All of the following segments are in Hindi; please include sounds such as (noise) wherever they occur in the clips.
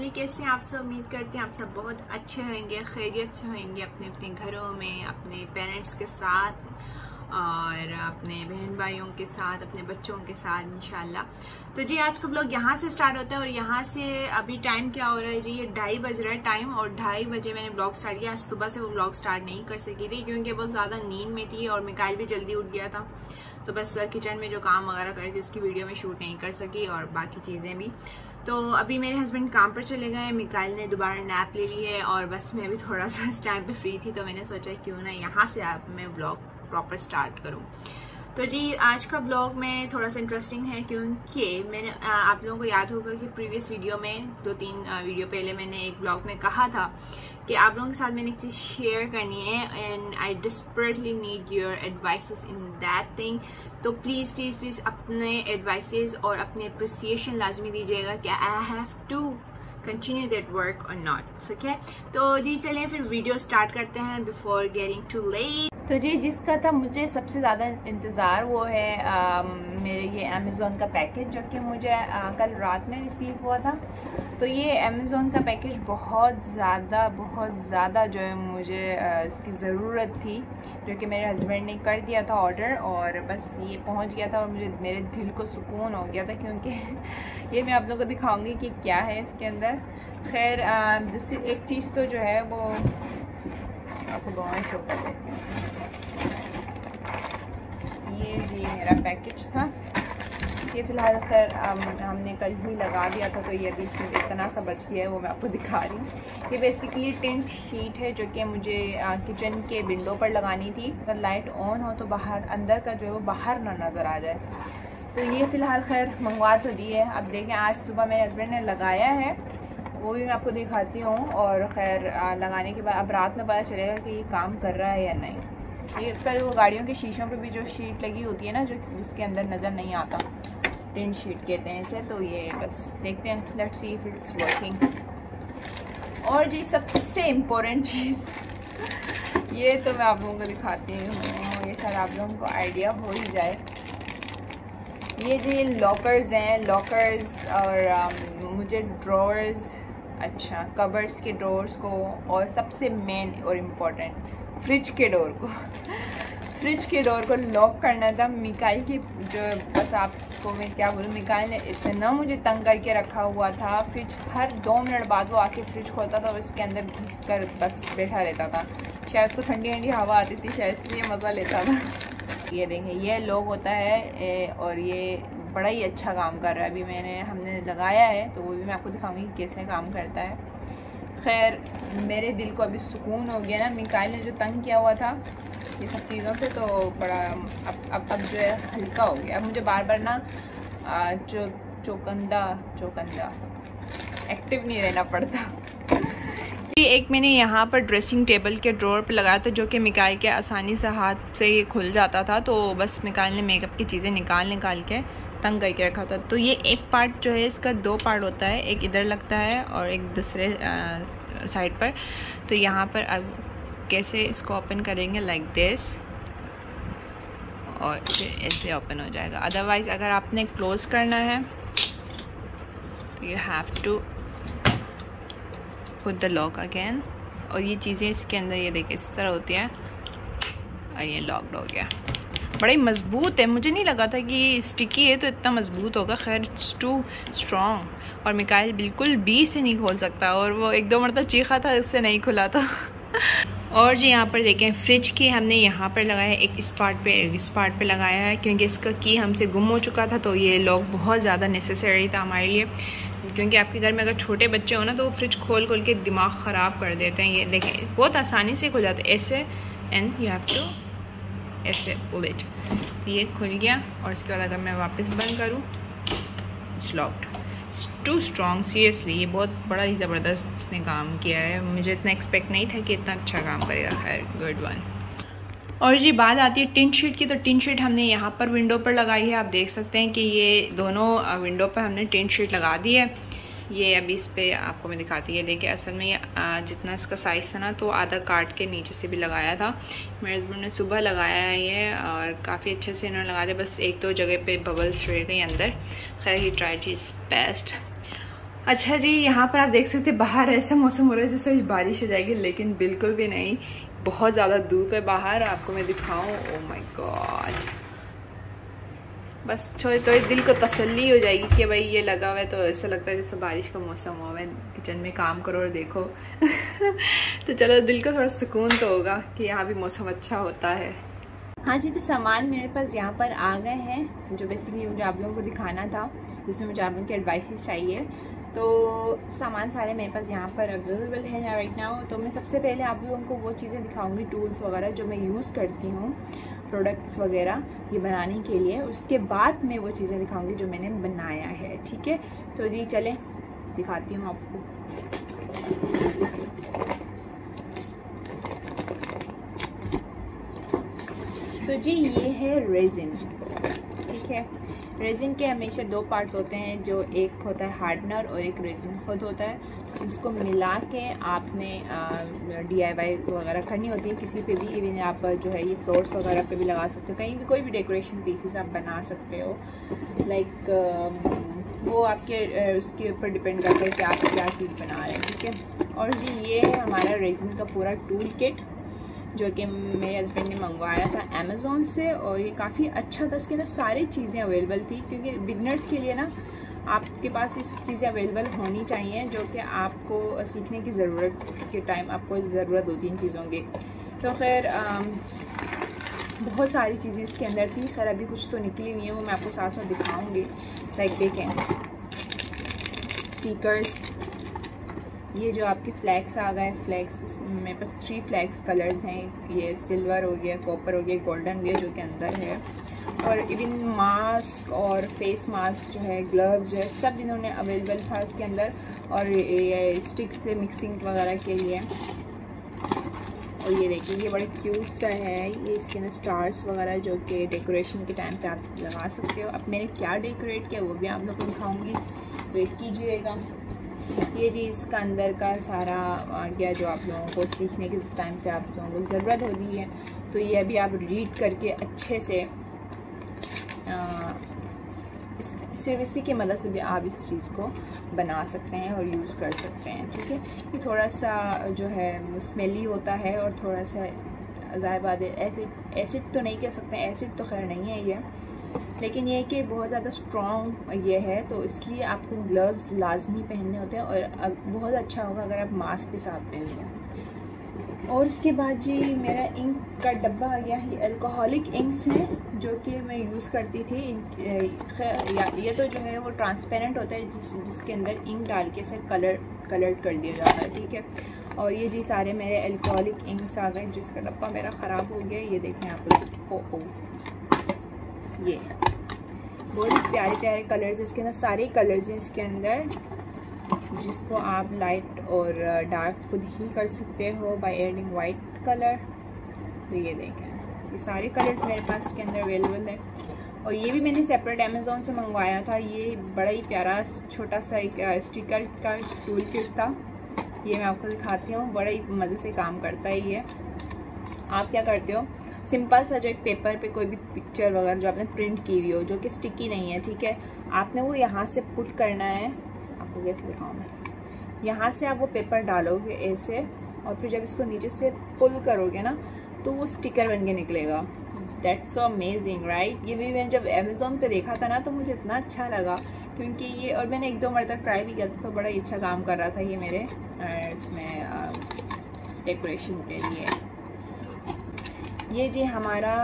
फैमिली कैसे आप सब उम्मीद करते हैं आप सब बहुत अच्छे होंगे, खैरियत से होंगे अपने अपने घरों में, अपने पेरेंट्स के साथ और अपने बहन भाइयों के साथ, अपने बच्चों के साथ, इंशाल्लाह। तो जी, आज का ब्लॉग यहाँ से स्टार्ट होता है और यहाँ से अभी टाइम क्या हो रहा है? जी, ये ढाई बज रहा है टाइम और ढाई बजे मैंने ब्लॉग स्टार्ट किया। आज सुबह से वो ब्लॉग स्टार्ट नहीं कर सकी थी क्योंकि बहुत ज़्यादा नींद में थी और मिकाइल भी जल्दी उठ गया था। तो बस किचन में जो काम वगैरह कर थी, उसकी वीडियो में शूट नहीं कर सकी और बाकी चीज़ें भी। तो अभी मेरे हस्बैंड काम पर चले गए, मिकाइल ने दोबारा नैप ले ली है और बस मैं भी थोड़ा सा इस टाइम पे फ्री थी तो मैंने सोचा क्यों ना यहाँ से आप मैं ब्लॉग प्रॉपर स्टार्ट करूँ। तो जी, आज का ब्लॉग में थोड़ा सा इंटरेस्टिंग है क्योंकि मैंने आप लोगों को याद होगा कि प्रीवियस वीडियो में दो तीन वीडियो पहले मैंने एक ब्लॉग में कहा था कि आप लोगों के साथ मैंने एक चीज़ शेयर करनी है and I desperately need your advices in that thing तो प्लीज़ प्लीज़ प्लीज़ अपने एडवाइसेस और अपने अप्रिसिएशन लाजमी दीजिएगा कि I have to continue that work और नॉट है तो जी चलिए फिर वीडियो स्टार्ट करते हैं बिफोर गेटिंग टू लेट तो जी जिसका था मुझे सबसे ज़्यादा इंतज़ार वो है आ, मेरे ये अमेज़ोन का पैकेज जो कि मुझे आ, कल रात में रिसीव हुआ था। तो ये अमेज़ोन का पैकेज बहुत ज़्यादा बहुत ज़्यादा जो है मुझे आ, इसकी ज़रूरत थी जो कि मेरे हस्बैंड ने कर दिया था ऑर्डर और बस ये पहुँच गया था और मुझे मेरे दिल को सुकून हो गया था क्योंकि (laughs) ये मैं आप लोगों को दिखाऊँगी कि क्या है इसके अंदर। खैर दूसरी एक चीज़ तो जो है वो आपको दोनों शो कर देती हूँ। ये जी मेरा पैकेज था। ये फ़िलहाल खैर हमने कल ही लगा दिया था तो ये अभी इसमें इतना सा बच गया है, वो मैं आपको दिखा रही हूँ। ये बेसिकली टेंट शीट है, जो कि मुझे किचन के विंडो पर लगानी थी। अगर लाइट ऑन हो तो बाहर, अंदर का जो है वो बाहर ना नज़र आ जाए। तो ये फ़िलहाल खैर मंगवा तो दी है। अब देखें, आज सुबह मेरे हस्बैंड ने लगाया है। वो भी मैं आपको दिखाती हूँ और खैर लगाने के बाद अब रात में पता चलेगा कि ये काम कर रहा है या नहीं। ये अक्सर वो गाड़ियों के शीशों पे भी जो शीट लगी होती है ना जो जिसके अंदर नज़र नहीं आता टिन शीट कहते हैं इसे तो ये बस देखते हैं। Let's see if it's working और जी सबसे इम्पोर्टेंट चीज़ ये तो मैं आप लोगों को दिखाती हूँ ये शायद आप लोगों को आइडिया हो ही जाए। ये जी लॉकर्स हैं लॉकर्स और um, मुझे ड्रॉर्स अच्छा कबर्स के डोर्स को और सबसे मेन और इम्पोर्टेंट फ्रिज के डोर को। फ्रिज के डोर को लॉक करना था। मिकाई की जो बस आपको मैं क्या बोलूँ मिकाई ने इतना मुझे तंग करके रखा हुआ था। फ्रिज हर दो मिनट बाद वो आके फ्रिज खोलता था और इसके अंदर घुस कर बस बैठा रहता था। शायद उसको ठंडी ठंडी हवा आती थी, शायद इसलिए मज़ा लेता था। ये देखें, ये लॉक होता है और ये बड़ा ही अच्छा काम कर रहा है। अभी मैंने, हमने लगाया है तो वो भी मैं आपको दिखाऊँगी कैसे काम करता है। खैर, मेरे दिल को अभी सुकून हो गया ना। मिकाइल ने जो तंग किया हुआ था, ये सब चीज़ों से तो बड़ा, अब अब अब जो है, हल्का हो गया। अब मुझे बार बार ना चो चौकंदा चौकंदा एक्टिव नहीं रहना पड़ता। एक मैंने यहाँ पर ड्रेसिंग टेबल के ड्रॉर पर लगाया था, जो कि मिकाइल के आसानी से हाथ से ये खुल जाता था तो बस मिकाइल ने मेकअप की चीज़ें निकाल निकाल के तंग करके रखा था। तो ये एक पार्ट जो है, इसका दो पार्ट होता है, एक इधर लगता है और एक दूसरे साइड पर। तो यहाँ पर अब कैसे इसको ओपन करेंगे लाइक दिस और फिर ऐसे ओपन हो जाएगा। अदरवाइज़ अगर आपने क्लोज़ करना है तो you have to put the lock again और ये चीज़ें इसके अंदर, ये देखें, इस तरह होती हैं। और ये लॉकड हो गया। बड़ा ही मज़बूत है। मुझे नहीं लगा था कि स्टिकी है तो इतना मज़बूत होगा। खैर इट्स टू स्ट्रॉन्ग और मिकाइल बिल्कुल बी से नहीं खोल सकता। और वो एक दो मरतब चीखा था इससे नहीं खुला था। (laughs) और जी, यहाँ पर देखें फ्रिज की हमने यहाँ पर लगाया, एक इस पार्ट पे, इस पार्ट पे लगाया है। क्योंकि इसका की हमसे गुम हो चुका था तो ये लॉक बहुत ज़्यादा नेसेसरी था हमारे लिए। क्योंकि आपके घर में अगर छोटे बच्चे हो ना तो वो फ्रिज खोल खोल के दिमाग ख़राब कर देते हैं। ये लेकिन बहुत आसानी से खुल जाता है। ऐसे एंड यू हैव टू ऐसे बुलेट तो ये खुल गया, और इसके बाद अगर मैं वापस बंद करूँ इट्स टू स्ट्रॉन्ग सीरियसली ये बहुत बड़ा ही ज़बरदस्त इसने काम किया है। मुझे इतना एक्सपेक्ट नहीं था कि इतना अच्छा काम करेगा। खैर गुड वन और जी बात आती है टिन शीट की तो टिन शीट हमने यहाँ पर विंडो पर लगाई है। आप देख सकते हैं कि ये दोनों विंडो पर हमने टिन शीट लगा दी है। ये अभी इस पर आपको मैं दिखाती हूँ। ये देखिए, असल में ये जितना इसका साइज़ था ना तो आधा काट के नीचे से भी लगाया था। मेरे हस्बैंड ने सुबह लगाया है ये और काफ़ी अच्छे से इन्होंने लगा दिया। बस एक दो तो जगह पे बबल्स रह गई अंदर। खैर ही ट्राई इज़ बेस्ट अच्छा जी, यहाँ पर आप देख सकते बाहर ऐसा मौसम हो रहा है जैसे बारिश हो जाएगी, लेकिन बिल्कुल भी नहीं। बहुत ज़्यादा धूप है बाहर, आपको मैं दिखाऊँ। ओ माई गॉड बस थोड़ी थोड़ी दिल को तसल्ली हो जाएगी कि भाई ये लगा हुआ है तो ऐसा लगता है जैसे बारिश का मौसम हुआ है। किचन में काम करो और देखो। (laughs) तो चलो, दिल को थोड़ा सुकून तो होगा कि यहाँ भी मौसम अच्छा होता है। हाँ जी तो सामान मेरे पास यहाँ पर आ गए हैं, जो बेसिकली मुझे आप लोगों को दिखाना था, जिसमें मुझे आप लोगों की एडवाइस चाहिए। तो सामान सारे मेरे पास यहाँ पर अवेलेबल है यहाँ राइट नाउ तो मैं सबसे पहले आप लोगों को वो चीज़ें दिखाऊँगी टूल्स वगैरह जो मैं यूज़ करती हूँ प्रोडक्ट्स वगैरह ये बनाने के लिए। उसके बाद मैं वो चीज़ें दिखाऊँगी जो मैंने बनाया है, ठीक है? तो जी, चले, दिखाती हूँ आपको। तो जी, ये है रेजिन ठीक है? रेजिन के हमेशा दो पार्ट्स होते हैं, जो एक होता है हार्डनर और एक रेजिन खुद होता है। जिसको मिला के आपने डी आई वाई वगैरह करनी होती है, किसी पे भी इवन आप जो है ये फ्लोर्स वगैरह पे भी लगा सकते हो। कहीं भी कोई भी डेकोरेशन पीसेस आप बना सकते हो। लाइक वो आपके उसके ऊपर डिपेंड करता है कि आप क्या चीज़ बना रहे हैं, ठीक है? और जी, ये है हमारा रेजिन का पूरा टूल किट जो कि मेरे हस्बैंड ने मंगवाया था अमेज़ोन से और ये काफ़ी अच्छा था। इसके अंदर सारी चीज़ें अवेलेबल थी क्योंकि बिगनर्स के लिए ना आपके पास इस चीज़ें अवेलेबल होनी चाहिए जो कि आपको सीखने की ज़रूरत के टाइम आपको ज़रूरत होती इन चीज़ों की। तो खैर बहुत सारी चीज़ें इसके अंदर थी। खैर, अभी कुछ तो निकली हुई हैं, वो मैं आपको साथ साथ दिखाऊँगी लाइक देखें। स्टिकर्स ये जो आपके फ्लैक्स आ गए फ्लैक्स मेरे पास थ्री फ्लैक्स कलर्स हैं, ये सिल्वर हो गया कॉपर हो गया गोल्डन है जो कि अंदर है। और इवन मास्क और फेस मास्क जो है ग्लव्स जो है, सब इन्होंने अवेलेबल था इसके अंदर। और ये स्टिक्स से मिक्सिंग वगैरह के लिए। और ये देखिए, ये बड़े क्यूट सा है। ये इसके अंदर स्टार्स वगैरह जो कि डेकोरेशन के टाइम पे आप लगा सकते हो। अब मैंने क्या डेकोरेट किया, वो भी आप लोग को दिखाऊँगी। वेट कीजिएगा। ये जी इसका अंदर का सारा आ गया जो आप लोगों को सीखने के टाइम पे आप लोगों को ज़रूरत होती है तो ये अभी आप रीड करके अच्छे से सिर्फ़ इसी की मदद से भी आप इस चीज़ को बना सकते हैं और यूज़ कर सकते हैं, ठीक है? ये थोड़ा सा जो है स्मेली होता है और थोड़ा सा ज़ाहिर बात एसिड एसिड तो नहीं कह सकते एसिड तो खैर नहीं है ये लेकिन ये कि बहुत ज़्यादा स्ट्रॉन्ग ये है तो इसलिए आपको ग्लव्स लाजमी पहनने होते हैं और बहुत अच्छा होगा अगर आप मास्क के साथ पहन लें। और उसके बाद जी मेरा इंक का डब्बा आ गया है अल्कोहलिक इंक्स हैं, जो कि मैं यूज़ करती थी। ये तो जो है वो ट्रांसपेरेंट होता है, जिस, जिसके अंदर इंक डाल के इसे कलर कलर कर दिया जाता है, ठीक है? और ये जी सारे मेरे अल्कोहलिक इंक्स आ गए, जिसका डब्बा मेरा ख़राब हो गया, ये देखें आप ओ ओ। ये बहुत ही प्यारे प्यारे कलर्स हैं। इसके अंदर सारे कलर्स हैं इसके अंदर, जिसको आप लाइट और डार्क खुद ही कर सकते हो बाय एडिंग वाइट कलर तो ये देखें, ये सारे कलर्स मेरे पास इसके अंदर अवेलेबल है। और ये भी मैंने सेपरेट अमेज़ोन से मंगवाया था। ये बड़ा ही प्यारा छोटा सा एक स्टिकर का टूल किट था। ये मैं आपको दिखाती हूँ। बड़ा ही मज़े से काम करता है ये। आप क्या करते हो? सिंपल सा जो एक पेपर पे कोई भी पिक्चर वगैरह जो आपने प्रिंट की हुई हो, जो कि स्टिकी नहीं है, ठीक है? आपने वो यहाँ से पुट करना है। आपको कैसे दिखाऊँ मैं? यहाँ से आप वो पेपर डालोगे ऐसे, और फिर जब इसको नीचे से पुल करोगे ना तो वो स्टिकर बन के निकलेगा। दैट्स अमेजिंग राइट ये भी मैंने जब अमेज़ोन पे देखा था ना तो मुझे इतना अच्छा लगा, क्योंकि ये, और मैंने एक दो मरतब ट्राई भी किया था तो बड़ा ही अच्छा काम कर रहा था ये मेरे इसमें डेकोरेशन के लिए। ये जी हमारा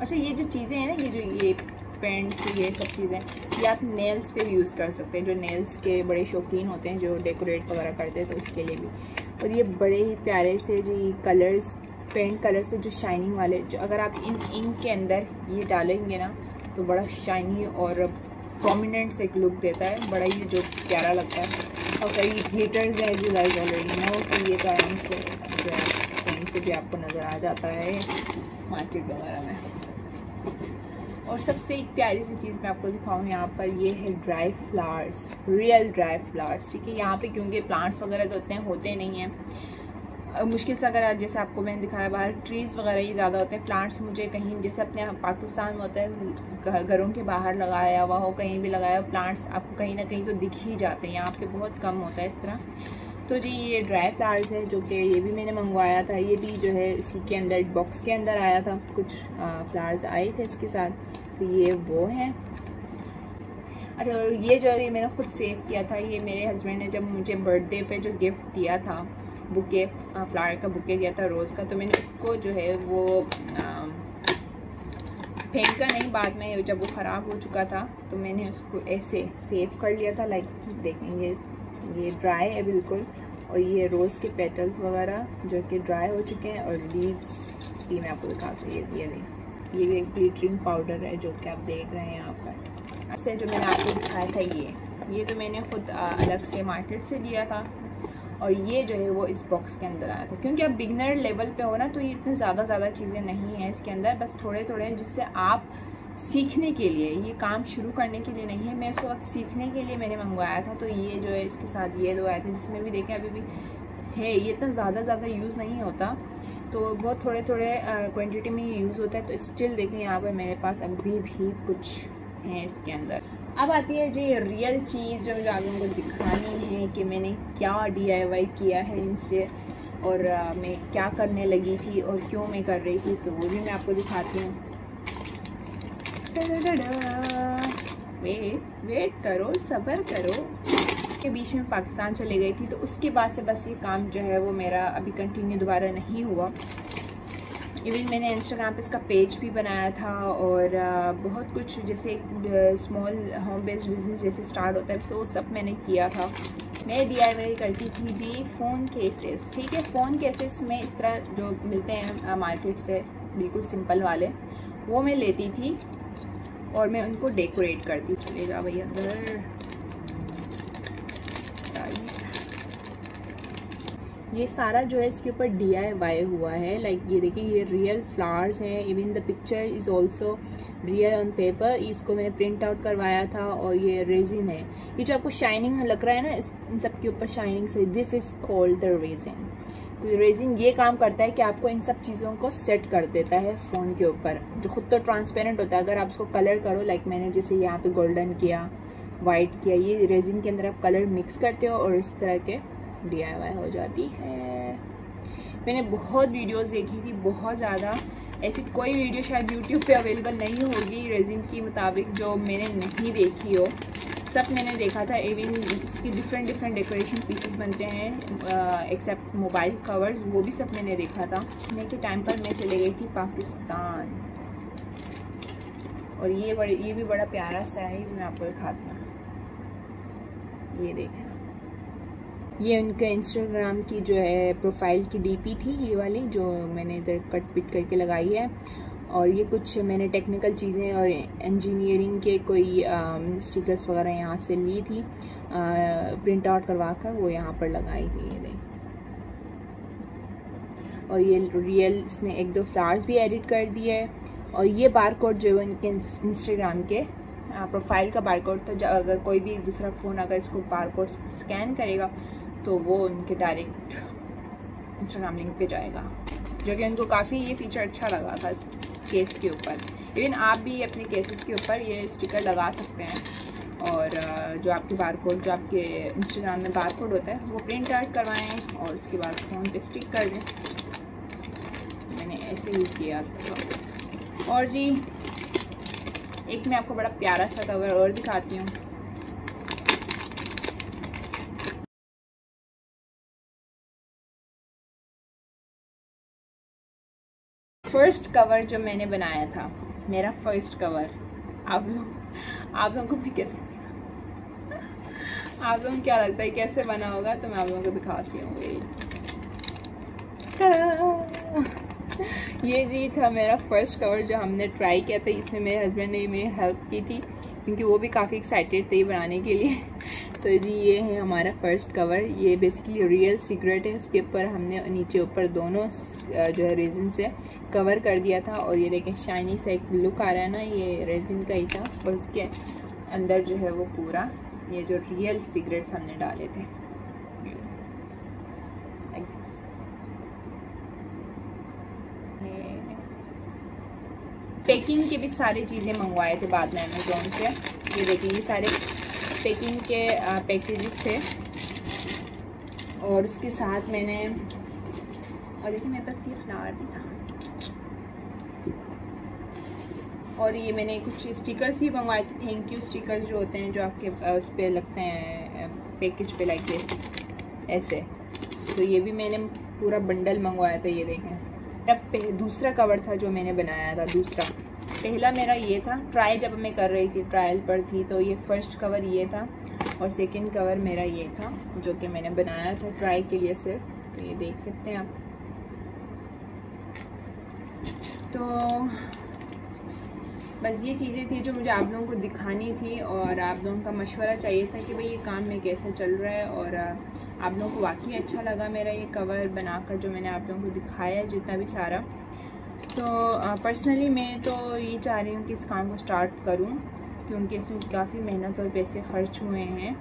अच्छा ये जो चीज़ें हैं ना, ये जो ये पेंट्स, ये सब चीज़ें, ये आप नेल्स पे भी यूज़ कर सकते हैं, जो नेल्स के बड़े शौकीन होते हैं, जो डेकोरेट वगैरह करते हैं तो उसके लिए भी। और ये बड़े ही प्यारे से जी कलर्स पेंट कलर से जो शाइनिंग वाले, जो अगर आप इन इंक के अंदर ये डालेंगे ना तो बड़ा शाइनी और प्रोमिनेंट से एक लुक देता है, बड़ा ही जो प्यारा लगता है। और कई हीटर्स हैं जो लाइज ऑलरेडी नो तो ये आराम से जो है से भी आपको नज़र आ जाता है मार्केट वगैरह में। और सबसे एक प्यारी सी चीज़ मैं आपको दिखाऊँ यहाँ पर, ये है dry flowers real dry flowers ठीक है? यहाँ पे क्योंकि प्लांट्स वगैरह तो उतने होते नहीं हैं। मुश्किल से अगर जैसे आपको मैंने दिखाया, बाहर ट्रीज़ वगैरह ही ज़्यादा होते हैं। प्लांट्स मुझे कहीं जैसे अपने पाकिस्तान में होता है घरों के बाहर लगाया हुआ हो, कहीं भी लगाया हो प्लांट्स आपको कहीं ना कहीं तो दिख ही जाते हैं। यहाँ पे बहुत कम होता है इस तरह। तो जी, ये ड्राई फ्लावर्स है जो कि ये भी मैंने मंगवाया था। ये भी जो है इसी के अंदर बॉक्स के अंदर आया था। कुछ फ्लावर्स आए थे इसके साथ। तो ये वो हैं। अच्छा ये जो है, ये मैंने ख़ुद सेव किया था। ये मेरे हस्बैंड ने जब मुझे बर्थडे पे जो गिफ्ट दिया था बुके फ्लावर का बुके दिया था रोज़ का तो मैंने उसको जो है वो फेंका नहीं, बाद में जब वो ख़राब हो चुका था तो मैंने उसको ऐसे सेव कर लिया था लाइक देखेंगे ये ड्राई है बिल्कुल। और ये रोज़ के पेटल्स वगैरह जो कि ड्राई हो चुके हैं और लीव्स भी मैं आपको दिखाती हूँ ये ये ये भी एक ग्लिटरिंग पाउडर है जो कि आप देख रहे हैं यहाँ पर। ऐसे जो मैंने आपको दिखाया था ये। ये तो मैंने ख़ुद अलग से मार्केट से लिया था। और ये जो है वो इस बॉक्स के अंदर आया था। क्योंकि आप बिगनर लेवल पे हो ना तो ये इतनी ज़्यादा ज़्यादा चीज़ें नहीं हैं इसके अंदर। बस थोड़े थोड़े हैं जिससे आप सीखने के लिए, ये काम शुरू करने के लिए नहीं है। मैं इस वक्त सीखने के लिए मैंने मंगवाया था तो ये जो है इसके साथ ये दो आए थे, जिसमें भी देखें, अभी भी है, ये इतना ज़्यादा ज़्यादा यूज़ नहीं होता। तो बहुत थोड़े थोड़े क्वांटिटी में ये यूज़ होता है तो स्टिल देखें यहाँ पर मेरे पास अभी भी कुछ हैं इसके अंदर। अब आती है जी रियल चीज़ जो मुझे आगे उनको दिखानी है कि मैंने क्या डीआईवाई किया है इनसे और मैं क्या करने लगी थी और क्यों मैं कर रही थी तो वो भी मैं आपको दिखाती हूँ। वेट वेट करो, सब्र करो। के बीच में पाकिस्तान चले गई थी तो उसके बाद से बस ये काम जो है वो मेरा अभी कंटिन्यू दोबारा नहीं हुआ। इवन मैंने इंस्टाग्राम पे इसका पेज भी बनाया था और बहुत कुछ जैसे एक स्मॉल होम बेस्ड बिज़नेस जैसे स्टार्ट होता है तो वो सब मैंने किया था। मैं डी करती थी जी फ़ोन केसेस ठीक है? फ़ोन केसेस में इस तरह जो मिलते हैं मार्केट से, बिल्कुल सिंपल वाले, वो मैं लेती थी। और मैं उनको डेकोरेट करती चले जा भैया अंदर ये सारा जो है, इसके ऊपर डी आई वाई हुआ है। लाइक ये देखिए, ये रियल फ्लावर्स हैं। Even the picture is also real on paper इसको मैंने प्रिंट आउट करवाया था और ये रेजिन है। ये जो आपको शाइनिंग लग रहा है ना इन सब के ऊपर शाइनिंग से this is called the resin तो रेजिन ये काम करता है कि आपको इन सब चीज़ों को सेट कर देता है फ़ोन के ऊपर। जो खुद तो ट्रांसपेरेंट होता है। अगर आप उसको कलर करो लाइक मैंने जैसे यहाँ पे गोल्डन किया वाइट किया, ये रेजिन के अंदर आप कलर मिक्स करते हो और इस तरह के डीआईवाई हो जाती है। मैंने बहुत वीडियोस देखी थी, बहुत ज़्यादा। ऐसी कोई वीडियो शायद यूट्यूब पे अवेलेबल नहीं होगी रेजिन के मुताबिक जो मैंने नहीं देखी हो। सब मैंने देखा था इवन इसकी डिफरेंट डिफरेंट डेकोरेशन पीसेस बनते हैं एक्सेप्ट मोबाइल कवर्स वो भी सब मैंने देखा था। मैं के टाइम पर मैं चले गई थी पाकिस्तान। और ये बड़े, ये भी बड़ा प्यारा सा है, मैं आपको दिखाती हूँ। ये देखें ये उनका इंस्टाग्राम की जो है प्रोफ़ाइल की डीपी थी, ये वाली, जो मैंने इधर कट पिट करके लगाई है। और ये कुछ मैंने टेक्निकल चीज़ें और इंजीनियरिंग के कोई स्टिकर्स वगैरह यहाँ से ली थी प्रिंट आउट करवा कर वो यहाँ पर लगाई थी ये और ये रियल इसमें एक दो फ्लावर्स भी एडिट कर दिए और ये बार कोड जो है इनके इंस्टाग्राम के प्रोफ़ाइल का बार कोड तो अगर कोई भी दूसरा फ़ोन अगर इसको बार कोड स्कैन करेगा तो वो उनके डायरेक्ट इंस्टाग्राम लिंक पे जाएगा। जो कि उनको काफ़ी ये फीचर अच्छा लगा था इस केस के ऊपर। इवन आप भी अपने केसेस के ऊपर ये स्टिकर लगा सकते हैं। और जो आपके बार कोड जो आपके इंस्टाग्राम में बार कोड होता है, वो प्रिंट आउट करवाएँ और उसके बाद फ़ोन पे स्टिक कर दें। मैंने ऐसे ही किया था। और जी, एक मैं आपको बड़ा प्यारा सा कवर और दिखाती हूँ। फ़र्स्ट कवर जो मैंने बनाया था, मेरा फ़र्स्ट कवर आप लोग, आप लोगों को भी कैसे आप लोगों को क्या लगता है कैसे बना होगा तो मैं आप लोगों को दिखाती हूँ। ये जी था मेरा फ़र्स्ट कवर जो हमने ट्राई किया था, इसमें मेरे हस्बैंड ने मेरी हेल्प की थी, क्योंकि वो भी काफ़ी एक्साइटेड थे बनाने के लिए। तो जी, ये है हमारा फ़र्स्ट कवर ये बेसिकली रियल सीक्रेट है. उसके ऊपर हमने नीचे ऊपर दोनों जो है रेजिन से कवर कर दिया था और ये देखें शाइनी सा एक लुक आ रहा है ना, ये रेजिन का ही था और उसके अंदर जो है वो पूरा, ये जो रियल सिगरेट्स हमने डाले थे। पैकिंग के भी सारी चीज़ें मंगवाए थे बाद में अमेजोन से। ये देखिए ये सारे पैकिंग के पैकेजेस थे। और उसके साथ मैंने, और देखिए मेरे पास ये फ्लावर भी था। और ये मैंने कुछ स्टिकर्स भी मंगवाए थे। थैंक यू स्टिकर्स जो होते हैं, जो आपके उस पर लगते हैं पैकेज पे लाइक ऐसे। तो ये भी मैंने पूरा बंडल मंगवाया था, ये देखें। दूसरा कवर था जो मैंने बनाया था, दूसरा। पहला मेरा ये था ट्राई जब मैं कर रही थी ट्रायल पर थी तो ये फ़र्स्ट कवर ये था और सेकंड कवर मेरा ये था, जो कि मैंने बनाया था ट्राई के लिए सिर्फ़। तो ये देख सकते हैं आप। तो बस ये चीज़ें थी जो मुझे आप लोगों को दिखानी थी और आप लोगों का मशवरा चाहिए था कि भाई ये काम में कैसे चल रहा है और, आप लोगों को वाकई अच्छा लगा मेरा ये कवर बनाकर जो मैंने आप लोगों को दिखाया है, जितना भी सारा। तो पर्सनली मैं तो ये चाह रही हूँ कि इस काम को स्टार्ट करूँ, क्योंकि इसमें काफ़ी मेहनत और पैसे खर्च हुए हैं।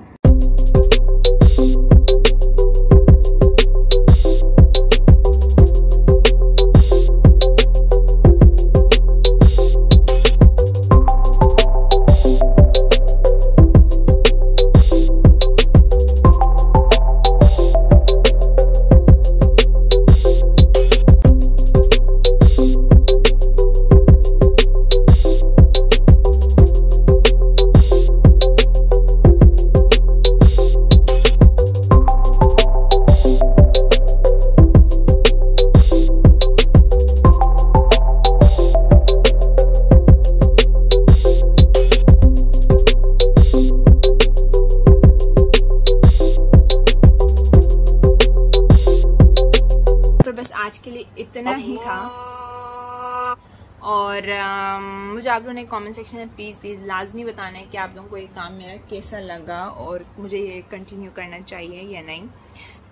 और आ, मुझे आप लोगों ने कमेंट सेक्शन में प्लीज़ प्लीज़ लाजमी बताना है कि आप लोगों को ये काम मेरा कैसा लगा और मुझे ये कंटिन्यू करना चाहिए या नहीं।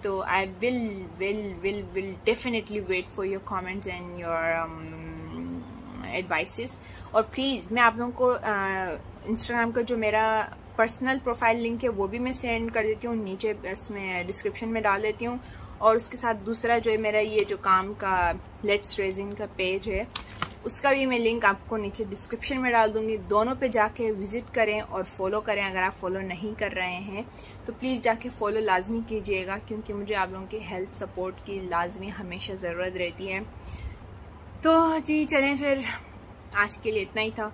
तो I will will will will definitely wait for your comments and your advices और प्लीज़ मैं आप लोगों को इंस्टाग्राम का जो मेरा पर्सनल प्रोफ़ाइल लिंक है वो भी मैं सेंड कर देती हूँ। नीचे इसमें डिस्क्रिप्शन में डाल देती हूँ। और उसके साथ दूसरा जो है मेरा ये जो काम का लेट्स रेजिंग का पेज है उसका भी मैं लिंक आपको नीचे डिस्क्रिप्शन में डाल दूँगी। दोनों पे जाके विज़िट करें और फॉलो करें अगर आप फॉलो नहीं कर रहे हैं तो प्लीज़ जाके फॉलो लाजमी कीजिएगा, क्योंकि मुझे आप लोगों की हेल्प सपोर्ट की लाजमी हमेशा ज़रूरत रहती है। तो जी, चलें फिर। आज के लिए इतना ही था।